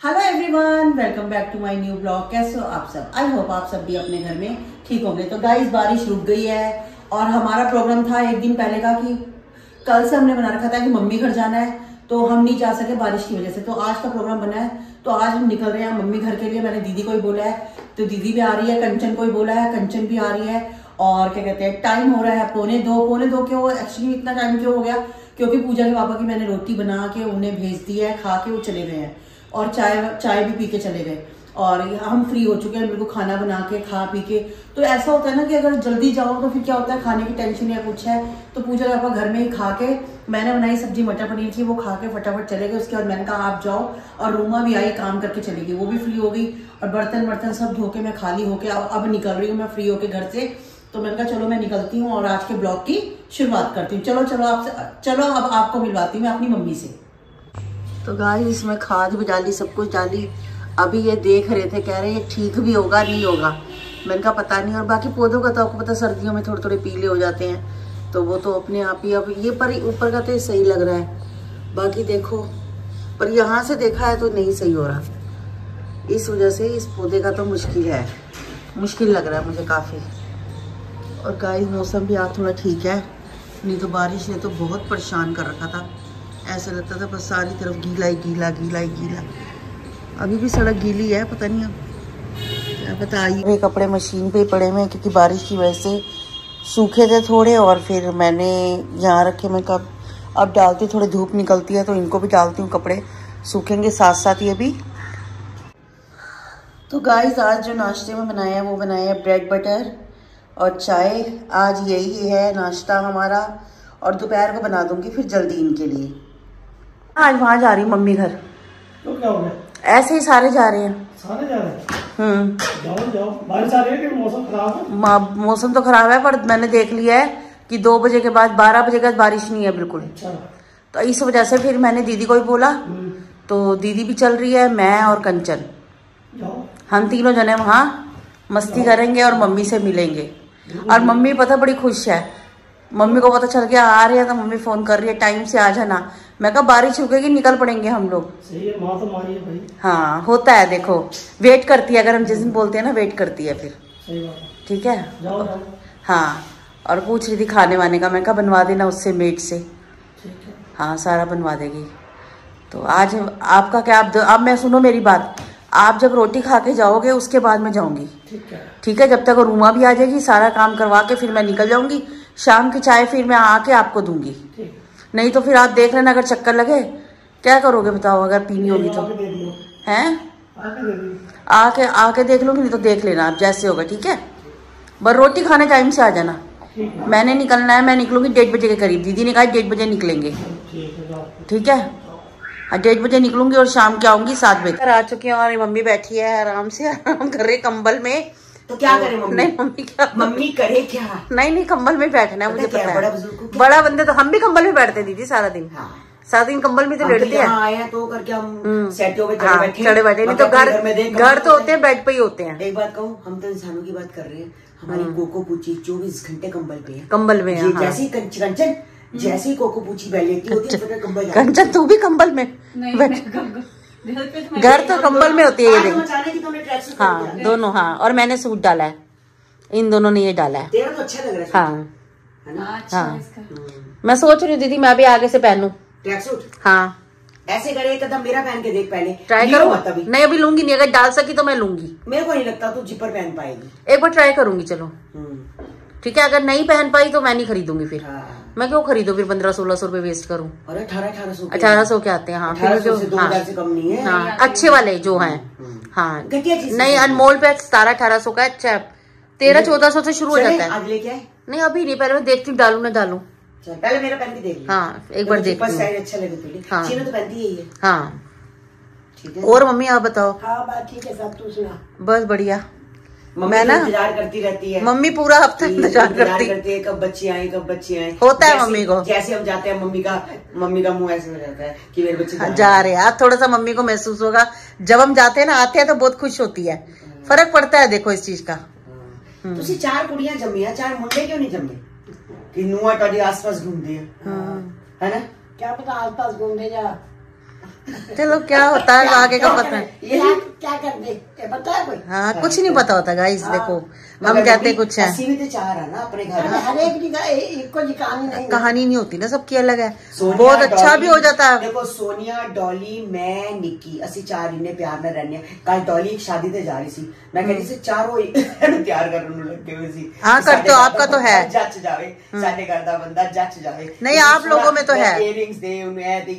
Hello everyone welcome back to my new blog कैसे हो आप सब? आई होप आप सब भी अपने घर में ठीक होंगे। तो गाइस बारिश रुक गई है और हमारा प्रोग्राम था एक दिन पहले का कि कल से हमने बना रखा था कि मम्मी घर जाना है तो हम नहीं जा सके बारिश की वजह से। तो आज का प्रोग्राम बना है। तो आज हम निकल रहे हैं मम्मी घर के लिए। मैंने दीदी को ही बोला है। तो दीदी भी आ रही है, कंचन को ही बोला है। कंचन भी आ रही है और क्या कहते हैं टाइम हो रहा है। पौने दो पौने दो के क्यों? एक्चुअली इतना टाइम क्यों हो गया? क्योंकि पूजा के पापा की मैंने रोटी बना के उन्हें भेज दी है, खा के वो चले गए हैं। और चाय चाय भी पी के चले गए। और हम फ्री हो चुके हैं, मेरे को खाना बना के, खा पी के। तो ऐसा होता है ना कि अगर जल्दी जाओ तो फिर क्या होता है, खाने की टेंशन या कुछ है तो पूजा पापा घर में ही खा के, मैंने बनाई सब्ज़ी मटर पनीर थी, वो खा के फटाफट चले गए। उसके बाद मैंने कहा, आप जाओ, और रूमा भी आई काम करके चली गई, वो भी फ्री हो गई। और बर्तन वर्तन सब धो के मैं खाली होके, अब निकल रही हूँ मैं फ्री होके घर से। तो मैंने कहा, चलो मैं निकलती हूँ और आज के ब्लॉग की शुरुआत करती हूँ। चलो चलो आपसे, चलो, अब आपको मिलवाती हूँ मैं अपनी मम्मी से। तो गाय इसमें खाद भी डाली, सब कुछ डाली। अभी ये देख रहे थे, कह रहे ये ठीक भी होगा, नहीं होगा। मैंने कहा, पता नहीं। और बाकी पौधों का तो आपको पता, सर्दियों में थोड़े थोड़े पीले हो जाते हैं। तो वो तो अपने आप ही, अब ये पर, ऊपर का तो सही लग रहा है। बाकी देखो, पर यहाँ से देखा है तो नहीं सही हो रहा। इस वजह से इस पौधे का तो मुश्किल है। मुश्किल लग रहा है मुझे काफ़ी। और गाय मौसम भी आज थोड़ा ठीक है। नहीं तो बारिश ने तो बहुत परेशान कर रखा था। ऐसा लगता था बस सारी तरफ़ गीला ही गीला गीला ही गीला। अभी भी सड़क गीली है पता नहीं अब। क्या बताइए कपड़े मशीन पे पड़े हुए क्योंकि बारिश की वजह से सूखे थे थोड़े और फिर मैंने यहाँ रखे मैं कब अब डालती हूँ थोड़ी धूप निकलती है तो इनको भी डालती हूँ कपड़े सूखेंगे साथ साथ ये भी। तो गाइस आज जो नाश्ते में बनाया है वो बनाया है ब्रेड बटर और चाय। आज यही है नाश्ता हमारा और दोपहर को बना दूँगी फिर जल्दी इनके लिए। आज वहाँ जा रही हूँ मम्मी घर। तो क्या हो गया? ऐसे ही सारे जा रहे हैं। सारे जा रहे हैं? हम्म। जाओ जाओ। बारिश आ रही है कि मौसम खराब है? मौसम तो खराब है पर मैंने देख लिया है कि दो बजे के बाद बारह बजे के बाद बारिश नहीं है बिल्कुल। अच्छा। तो इस वजह से फिर मैंने दीदी को भी बोला हम्म, तो दीदी भी चल रही है मैं और कंचन। हम तीनों जने वहाँ मस्ती करेंगे और मम्मी से मिलेंगे। और मम्मी पता बड़ी खुश है। मम्मी को पता चल गया आ रही है तो मम्मी फ़ोन कर रही है टाइम से आ जाना। मैं कहा बारिश रुकेगी निकल पड़ेंगे हम लोग। सही है माँ तो मारी है भाई। हाँ होता है देखो। वेट करती है अगर हम जिस दिन बोलते हैं ना वेट करती है फिर। सही बात है। ठीक है? जाओ जाओ। हाँ और पूछ रही थी खाने वाने का मैं कहा बनवा देना उससे मेट से। ठीक है। हाँ सारा बनवा देगी। तो आज आपका क्या आप अब मैं सुनो मेरी बात। आप जब रोटी खा के जाओगे उसके बाद मैं जाऊँगी। ठीक है। ठीक है? जब तक रूमा भी आ जाएगी सारा काम करवा के फिर मैं निकल जाऊँगी। शाम की चाय फिर मैं आके आपको दूँगी। ठीक नहीं तो फिर आप देख लेना अगर चक्कर लगे। क्या करोगे बताओ अगर पीनी होगी तो। हैं? आके आके देख लूँगी नहीं तो देख लेना आप जैसे होगा ठीक है? बस रोटी खाने टाइम से आ जाना। मैंने निकलना है मैं निकलूँगी डेढ़ बजे के करीब। दीदी ने कहा डेढ़ बजे निकलेंगे। ठीक है है? डेढ़ बजे निकलूँगी और शाम के आऊँगी सात बजे। आ चुकी हैं और मम्मी बैठी है आराम से आराम कर रही कंबल में। तो क्या करे मम्मी? नहीं मम्मी क्या मम्मी करे क्या? नहीं नहीं कंबल में बैठना है मुझे पता है, बड़ा बुज़ुर्ग बड़ा बंदे तो हम भी कंबल में बैठते दीदी सारा दिन। हाँ। सारा दिन कंबल में तो लेटते हैं। आए तो करके हम सेट हो गए चढ़े हाँ बैठे चढ़े बैठे नहीं तो घर घर तो होते हैं बेड पे ही होते हैं। एक बात कहूँ हम तो इंसानों की बात कर रहे हैं। हमारी कोको पूछी चौबीस घंटे कंबल पे है। कंबल में है, हाँ। जैसी कंचन जैसी ही कोको पूछी बैठ लेती होती है कंबल जाती है। कंचन तू भी कंबल में बैठ घर तो कंबल में होती है ये देख। ही हाँ दोनों हाँ और मैंने सूट डाला है। इन दोनों ने ये डाला है। तो अच्छा लग रहा है। हाँ। हाँ मैं सोच रही हूँ दीदी मैं भी आगे से पहनू। ट्रैक सूट हाँ। ऐसे करे एक कदम मेरा पहन के देख पहले। ट्राई करो। अभी। नहीं अभी लूँगी नहीं अगर डाल सकी तो मैं लूँगी। मेरे को नहीं लगता तू जिपर पहन पाएगी। एक बार ट्राई करूँगी चलो। हम्म, ठीक है अगर नहीं पहन पाई तो मैं नहीं खरीदूँगी फिर। हाँ। मैं क्यों खरीदूं? फिर पंद्रह सोलह सौ रुपये वेस्ट करूँ। अठारह सौ के आते हैं हाँ फिर जो हाँ। कम नहीं है। हाँ अच्छे वाले जो हैं। हाँ। नहीं अनमोल पे सतारह अठारह सौ का अच्छा तेरह चौदह सौ से शुरू हो जाता है। आज लेके आए। नहीं अभी नहीं पहले मैं देखती हूँ डालू ना डालू। पहले मेरा पहन के देख हाँ एक बार हूँ। साइज़ अच्छा लगे तुझे हाँ। तो पहनती है। हाँ। ठीक है। और मम्मी आप बताओ। हाँ बात ठीक है सब तू सुना। बस बढ़िया। मैं तो ना- इंतजार करती रहती है मम्मी पूरा हफ्ता इंतजार करती करती है कब बच्चे आए कब बच्चे आए होता है जैसे- मम्मी को। जैसे हम जाते हैं मम्मी का मम्मी का मुंह ऐसे हो जाता है कि मेरे बच्चे हाँ, जा जा रहे हैं आज थोड़ा सा मम्मी को महसूस होगा जब हम जाते हैं ना आते हैं तो बहुत खुश होती है फर्क पड़ता है देखो इस चीज का हाँ। ਤੁਸੀਂ ਚਾਰ ਕੁੜੀਆਂ ਜੰਮੀਆਂ ਚਾਰ ਮੁੰਡੇ ਕਿਉਂ ਨਹੀਂ ਜੰਮੇ ਕਿ ਨੂਆ ਤੁਹਾਡੇ ਆਸ-ਪਾਸ ਘੁੰਮਦੇ ਆ हाँ। है ना क्या पता आस पास घूमने जा चलो क्या होता है आगे का पता है? क्या हाँ? कुछ नहीं पता होता गाइस हाँ। देखो हम कहते कुछ तो है। हाँ। कहानी नहीं होती। ना सबकी अलग है। बहुत अच्छा भी हो जाता है। देखो सोनिया डॉली मैं निक्की असि चार इन्हें प्यार में रहने कल डॉली एक शादी से जा रही थी। मैं कह रही थी हम्म। चारों प्यार करने लगे हुए थी। हाँ कर तो आपका तो है। जच जावे हम्म। साढ़े घर का बंदा जच जावे। नहीं आप लोगों में तो है। इयररिंग्स दे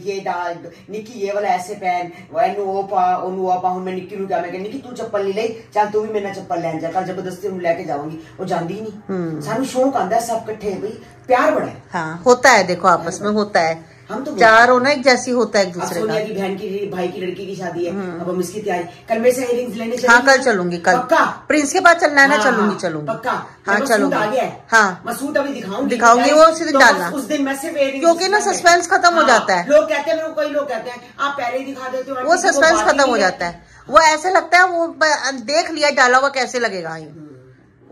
ये डाल निक्की ये ये ऐसे पहन वैन ओपा ओन ओपा हूँ मैं निक्की क्या? मैं कहनी कि तू चप्पल नहीं लाई चल तू भी मेरे चप्पल लैन जा कल ज़बरदस्ती लैके जाऊँगी। वो जाती ही नहीं हम्म। सानू शौक आंदा सब कट्ठे भाई प्यार बड़ा है हाँ, होता है देखो आपस हाँ। में होता है हम तो चार होना एक जैसी होता है एक दूसरे सोनिया का। की बहन की भाई की लड़की की शादी है अब हम इसकी तैयारी। कल मेरे से इयरिंग्स लेने चलेंगी? हाँ कल चलूँगी कल। पक्का? प्रिंस के पास चलना है ना हाँ, चलूँगी चलूँगी। पक्का? हाँ चलूँगी। है। मैं सूट अभी दिखाऊँगी। दिखाऊँगी, वो उसी दिन तो डालना। उस दिन मैं सिर्फ़ क्योंकि ना सस्पेंस खत्म हो हाँ, जाता है। लोग कहते हैं कई लोग कहते हैं आप पहले ही दिखा देते हो वो सस्पेंस खत्म हो जाता है। वो ऐसे लगता है वो देख लिया डाला हुआ कैसे लगेगा ये।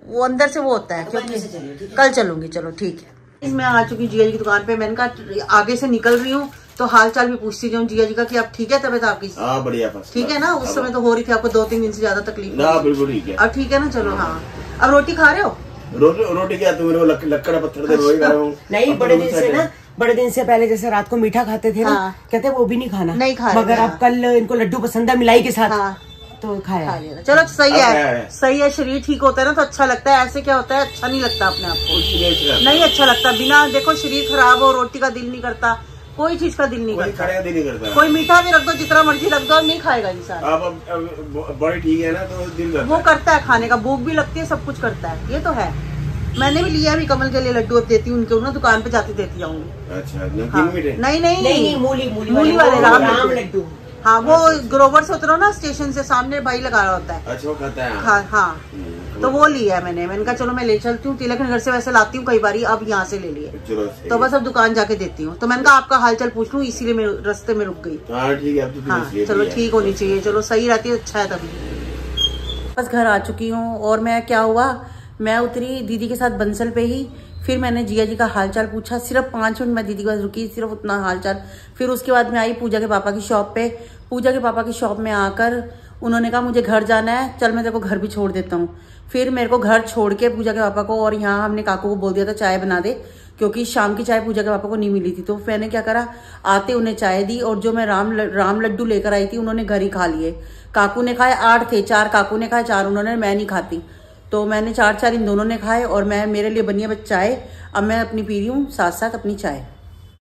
वो अंदर से वो होता है तो क्योंकि? कल चलूँगी चलो ठीक है। मैं आ चुकी जिया जी की दुकान पे। मैंने कहा आगे से निकल रही हूँ तो हाल चाल भी पूछती जाऊँ जिया जी का कि अब ठीक है तबियत आपकी? हाँ बढ़िया ठीक है ना? उस समय तो हो रही थी आपको दो तीन दिन से ज़्यादा तकलीफ़ ना हो। बिल्कुल ठीक है। अब ठीक है ना? चलो हाँ। अब रोटी खा रहे हो? रोटी रोटी क्या तुम मेरे को लक, लक्कड़ पत्थर दे हूँ। नहीं बड़े तो दिन से ना बड़े दिन से पहले जैसे रात को मीठा खाते थे ना हाँ। कहते वो भी नहीं खाना। नहीं खा मगर थे, अब कल इनको लड्डू पसंद है मिलाई के साथ। हाँ। तो खाया खा लेना चलो सही है? सही है शरीर ठीक होता है ना तो अच्छा लगता है। ऐसे क्या होता है? अच्छा नहीं लगता अपने आप को। नहीं अच्छा। अच्छा लगता। बिना देखो शरीर खराब हो रोटी का दिल नहीं करता कोई चीज़ का दिल नहीं करता। दिल नहीं करता। कोई मीठा भी रख दो जितना मर्ज़ी रख दो नहीं खाएगा इंसान। अब बॉडी ठीक है ना तो दिल करता वो करता है खाने का भूख भी लगती है सब कुछ करता है। ये तो है। मैंने भी लिया अभी कमल के लिए लड्डू अब देती हूँ उनके ना दुकान पे जाती देती जाऊँगी अच्छा हाँ। नहीं नहीं नहीं नहीं। मूली मूली मूली वाले राम राम लड्डू। हाँ वो ग्रोवर से उतरो ना स्टेशन से सामने भाई लगा रहा होता है। अच्छा खाता है। हाँ हाँ। हम्म, तो वो लिया है मैंने। मैंने कहा चलो मैं ले चलती हूँ तिलक नगर से वैसे लाती हूँ कई बार अब यहाँ से ले लिए। तो बस अब दुकान जाके देती हूँ। तो मैंने कहा आपका हालचाल पूछ लूँ इसीलिए मैं रस्ते में रुक गई। हाँ है तो हाँ चलो ठीक होनी चाहिए। चलो सही रहती है अच्छा है तभी। बस घर आ चुकी हूँ और मैं क्या हुआ मैं उतरी दीदी के साथ बंसल पे ही। फिर मैंने जिया जी का हालचाल पूछा, सिर्फ़ पाँच मिनट मैं दीदी के पास रुकी, सिर्फ़ उतना हालचाल। फिर उसके बाद मैं आई पूजा के पापा की शॉप पे। पूजा के पापा की शॉप में आकर उन्होंने कहा, मुझे घर जाना है, चल मैं तेरे को घर भी छोड़ देता हूँ। फिर मेरे को घर छोड़ के पूजा के पापा को और यहाँ हमने काकू को बोल दिया था, चाय बना दे। क्योंकि शाम की चाय पूजा के पापा को नहीं मिली थी। तो मैंने क्या करा, आते उन्हें चाय दी और जो मैं राम राम लड्डू लेकर आई थी, उन्होंने घर ही खा लिए। काकू ने खाए आठ थे, चार काकू ने खाए, चार उन्होंने, मैं नहीं खाती। तो मैंने चार चार इन दोनों ने खाए और मैं, मेरे लिए बनिया बस चाय अब मैं अपनी पी रही हूँ साथ साथ अपनी चाय।